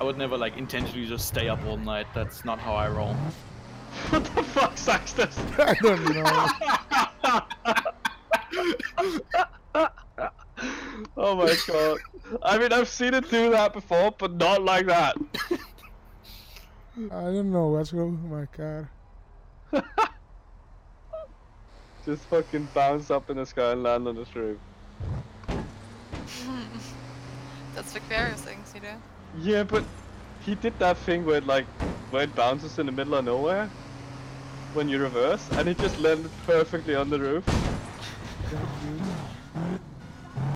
I would never like intentionally just stay up all night. That's not how I roll. what the fuck, Saxtus? I don't know. oh my god. I mean, I've seen it do that before, but not like that. I don't know what's wrong with my car. Just fucking bounce up in the sky and land on the roof. That's like various things you do. Yeah, but he did that thing where it, like where it bounces in the middle of nowhere when you reverse, and it just landed perfectly on the roof.